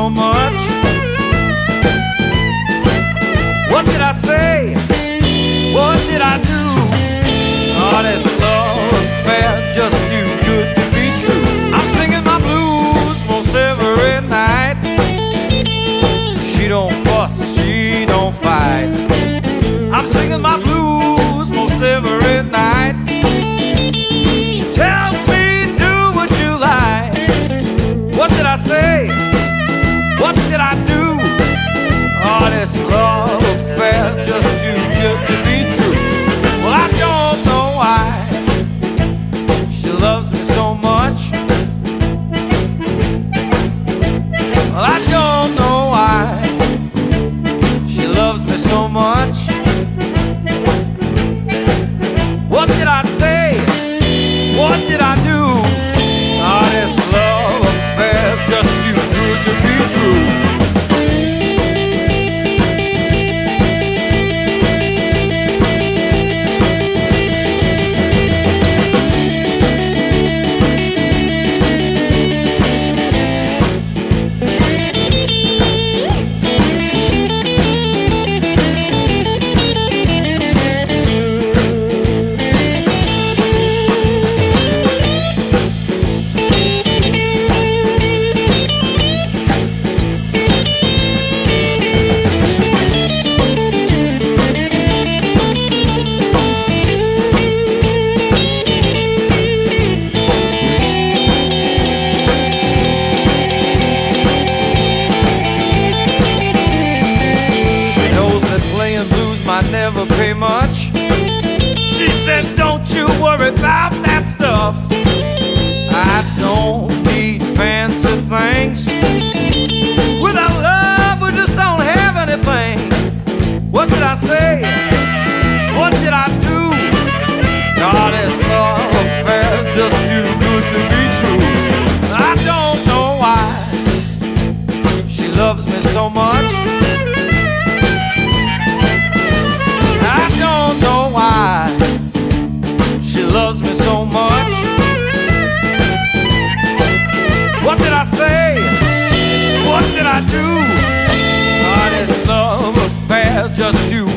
so much. What did I say? What did I do? All oh, this love affair just did I do? never pay much. She said, Don't you worry about that stuff. I don't need fancy things. Do. Honest love affair, just you